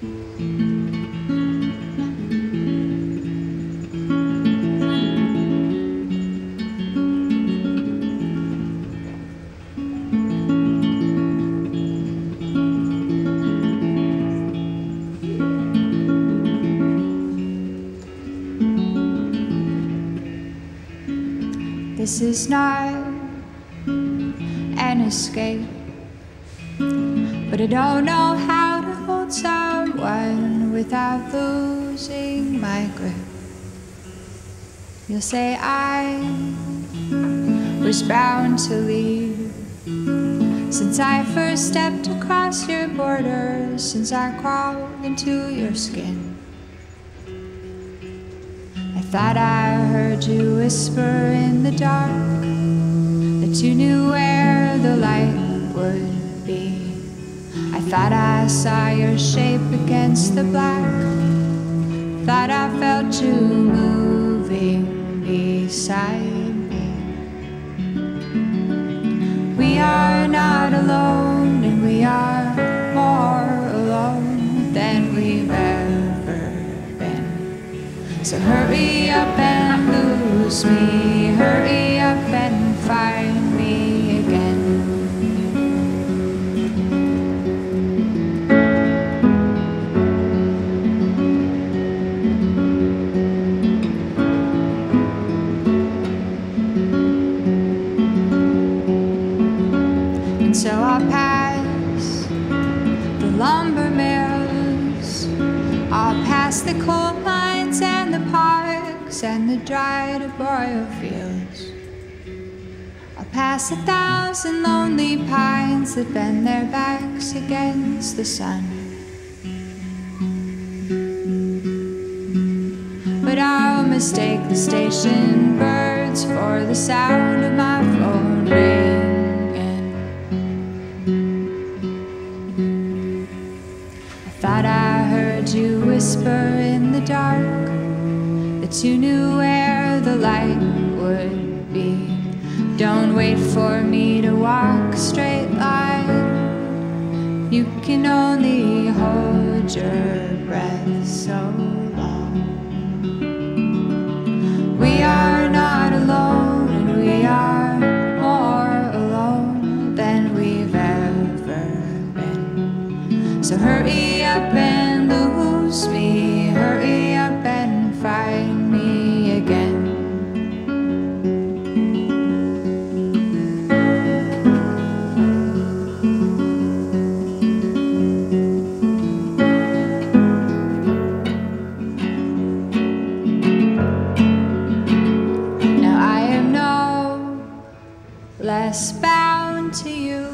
This is not an escape, but I don't know how hold someone without losing my grip. You'll say I was bound to leave since I first stepped across your borders, since I crawled into your skin. I thought I heard you whisper in the dark that you knew where the light would thought I saw your shape against the black. Thought I felt you moving beside me. We are not alone, and we are more alone than we've ever been. So hurry up so I'll pass the lumber mills. I'll pass the coal mines and the parks and the dried up arboreal fields. I'll pass a thousand lonely pines that bend their backs against the sun. But I'll mistake the station birds for the sound of my thought I heard you whisper in the dark that you knew where the light would be. Don't wait for me to walk straight line. You can only hold your breath so long. We are not alone, and we are more alone than we've ever been. So hurry less bound to you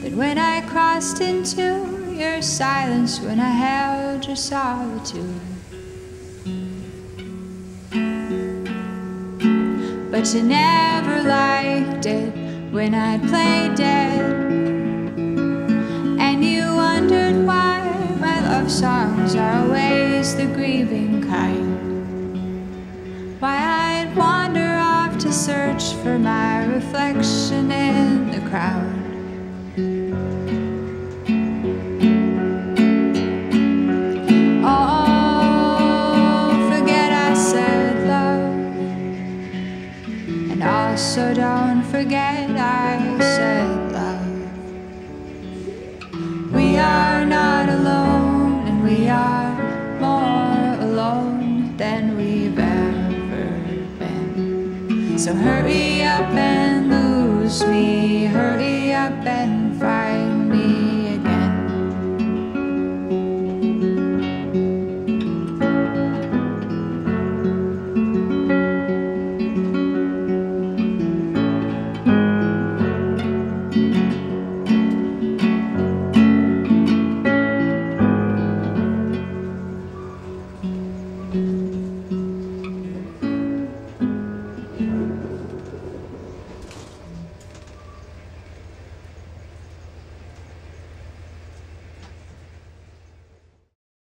than when I crossed into your silence, when I held your solitude. But you never liked it when I'd play dead. And you wondered why my love songs are always the grieving kind. To search for my reflection in the crowd. Oh, forget I said love. And also don't forget I said love. We are not alone, and we are So hurry up and lose me. Hurry